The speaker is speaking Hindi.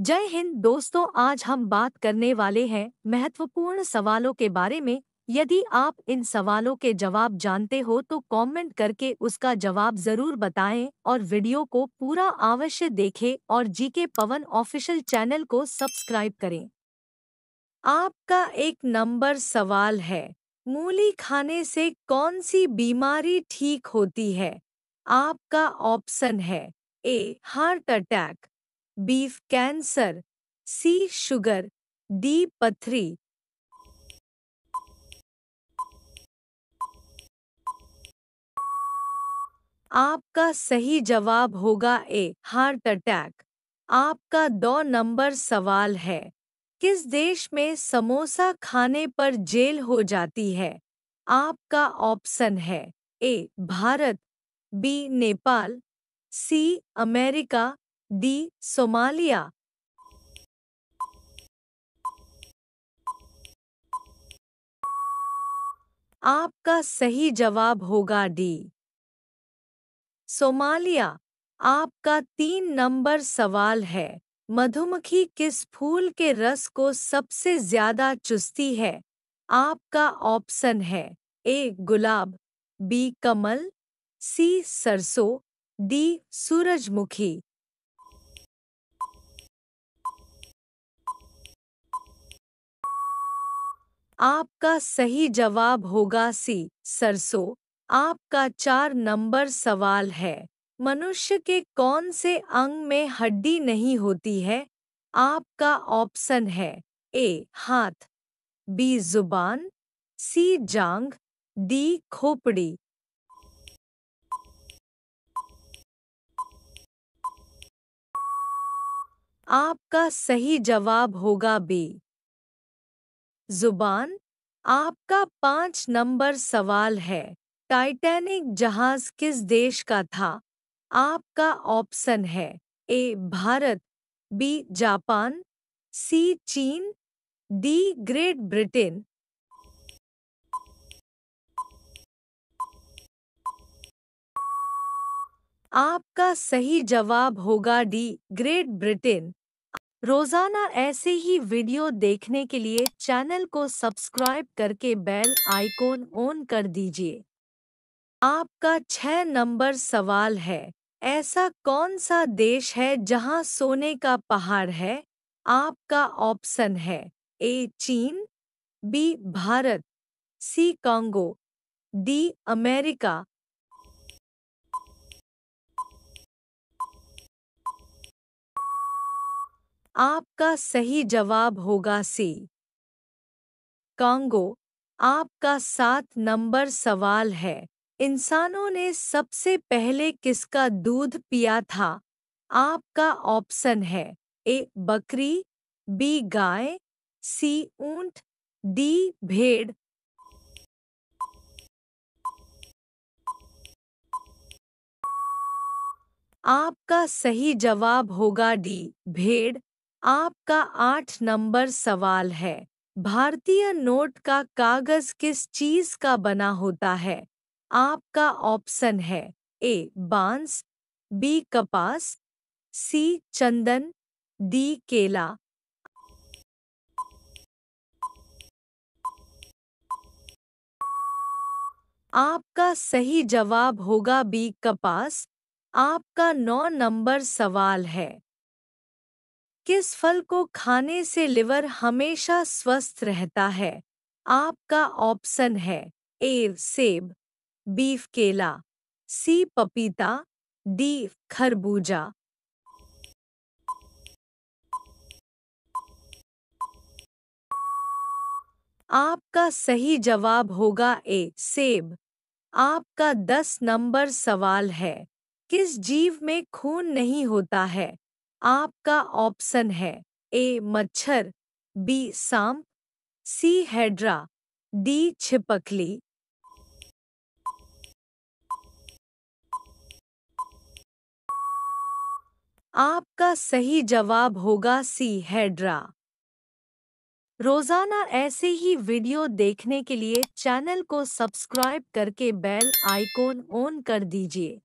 जय हिंद दोस्तों, आज हम बात करने वाले हैं महत्वपूर्ण सवालों के बारे में। यदि आप इन सवालों के जवाब जानते हो तो कमेंट करके उसका जवाब ज़रूर बताएँ और वीडियो को पूरा अवश्य देखें और जीके पवन ऑफिशियल चैनल को सब्सक्राइब करें। आपका एक नंबर सवाल है, मूली खाने से कौन सी बीमारी ठीक होती है? आपका ऑप्शन है, A, heart attack B cancer, C sugar, D पथरी। आपका सही जवाब होगा ए, हार्ट अटैक। आपका दो नंबर सवाल है, किस देश में समोसा खाने पर जेल हो जाती है? आपका ऑप्शन है A, Bharat, B, Nepal, C, America D Somalia. आपका सही जवाब होगा डी। सोमालिया, आपका तीन नंबर सवाल है। मधुमक्खी किस फूल के रस को सबसे ज़्यादा चुसती है? आपका ऑप्शन है ए, गुलाब, बी, कमल, सी, सरसों, डी, सूरजमुखी। आपका सही जवाब होगा सी, सरसों। आपका चार नंबर सवाल है। मनुष्य के कौन से अंग में हड्डी नहीं होती है? आपका ऑप्शन है ए, हाथ, बी, ज़ुबान, सी जांग डी, खोपड़ी। आपका सही जवाब होगा बी। ज़ुबान, आपका पाँच नंबर सवाल है। टाइटैनिक जहाज़ किस देश का था? आपका ऑप्शन है A, Bharat, B, Japan, C, चीन, डी, ग्रेट ब्रिटेन। आपका सही जवाब होगा डी, ग्रेट ब्रिटेन। रोज़ाना ऐसे ही वीडियो देखने के लिए चैनल को सब्सक्राइब करके बेल आइकॉन ऑन कर दीजिए। आपका छह नंबर सवाल है, ऐसा कौन सा देश है जहाँ सोने का पहाड़ है? आपका ऑप्शन है, ए चीन, B Bharat, C Congo, D America आपका सही जवाब होगा सी। कांगो, आपका सात नंबर सवाल है। इंसानों ने सबसे पहले किसका दूध पिया था? आपका ऑप्शन है ए, बकरी, बी, गाय, सी, ऊँट, डी, भेड़। आपका सही जवाब होगा डी, भेड़। आपका आठ नंबर सवाल है। भारतीय नोट का कागज़ किस चीज़ का बना होता है? आपका ऑप्शन है ए, बाँस, बी, कपास, सी, चंदन, डी, केला। आपका सही जवाब होगा बी, कपास। आपका नौ नंबर सवाल है। किस फल को खाने से लिवर हमेशा स्वस्थ रहता है? आपका ऑप्शन है ए, सेब बीफ केला, सी, पपीता, डी, खरबूजा। आपका सही जवाब होगा ए, सेब। आपका दस नंबर सवाल है, किस जीव में खून नहीं होता है? आपका ऑप्शन है ए, मच्छर, बी, सांप, सी, हेड्रा, डी, छिपकली। आपका सही जवाब होगा सी, हेड्रा। रोज़ाना ऐसे ही वीडियो देखने के लिए चैनल को सब्सक्राइब करके बेल आइकॉन ऑन कर दीजिए।